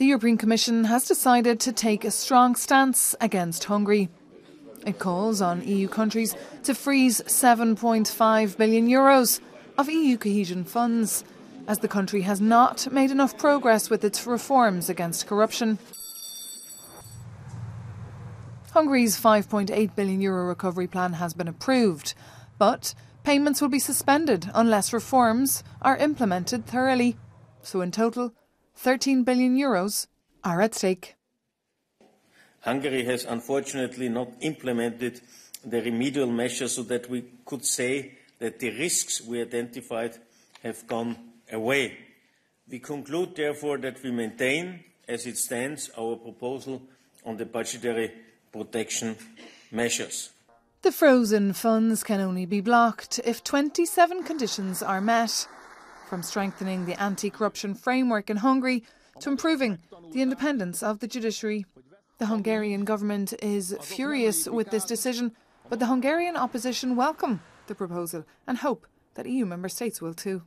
The European Commission has decided to take a strong stance against Hungary. It calls on EU countries to freeze 7.5 billion euros of EU cohesion funds, as the country has not made enough progress with its reforms against corruption. Hungary's 5.8 billion euro recovery plan has been approved, but payments will be suspended unless reforms are implemented thoroughly. So in total, 13 billion euros are at stake. Hungary has unfortunately not implemented the remedial measures so that we could say that the risks we identified have gone away. We conclude, therefore, that we maintain, as it stands, our proposal on the budgetary protection measures. The frozen funds can only be blocked if 27 conditions are met from strengthening the anti corruption framework in Hungary to improving the independence of the judiciary. The Hungarian government is furious with this decision, but the Hungarian opposition welcome the proposal and hope that EU member states will too.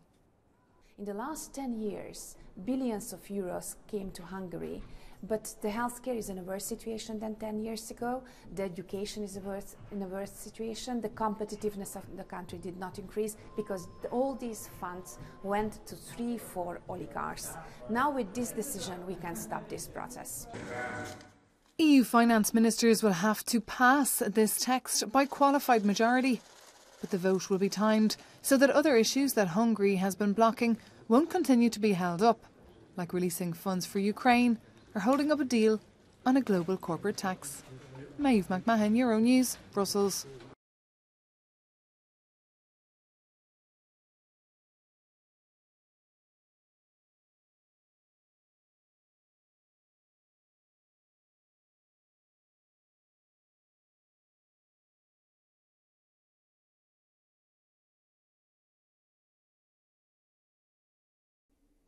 In the last 10 years, billions of euros came to Hungary but the healthcare is in a worse situation than 10 years ago. The education is a worse, in a worse situation. The competitiveness of the country did not increase because all these funds went to three, four oligarchs. Now, with this decision, we can stop this process. EU finance ministers will have to pass this text by qualified majority. But the vote will be timed so that other issues that Hungary has been blocking won't continue to be held up, like releasing funds for Ukraine or holding up a deal on a global corporate tax. Maeve McMahon, Euronews, Brussels.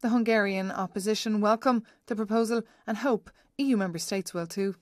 The Hungarian opposition welcome the proposal and hope EU member states will too.